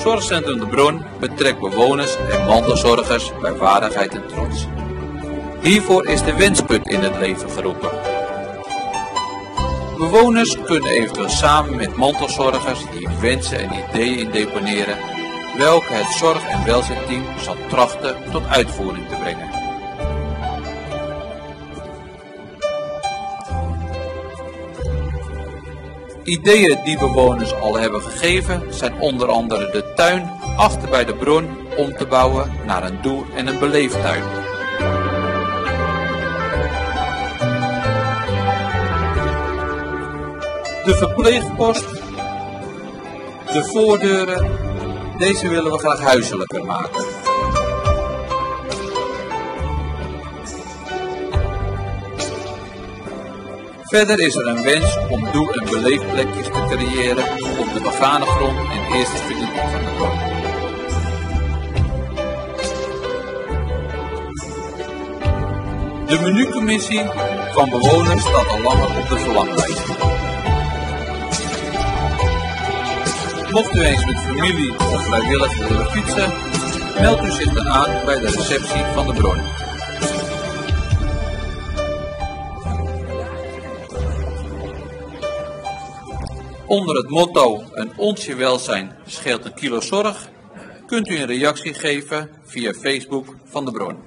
Zorgcentrum De Bron betrekt bewoners en mantelzorgers bij waardigheid en trots. Hiervoor is de wensput in het leven geroepen. Bewoners kunnen eventueel samen met mantelzorgers die wensen en ideeën in deponeren, welke het zorg- en welzijnteam zal trachten tot uitvoering te brengen. Ideeën die bewoners al hebben gegeven zijn onder andere de tuin achter bij de bron om te bouwen naar een doel- en een beleeftuin. De verpleegpost, de voordeuren, deze willen we graag huiselijker maken. Verder is er een wens om doe- en beleefplekjes te creëren op de begane grond en eerste verdieping van de bron. De menucommissie van bewoners staat al langer op de verlanglijst. Mocht u eens met familie of vrijwilligers willen fietsen, meld u zich dan aan bij de receptie van de bron. onder het motto een onsje welzijn scheelt een kilo zorg kunt u een reactie geven via Facebook van de bron.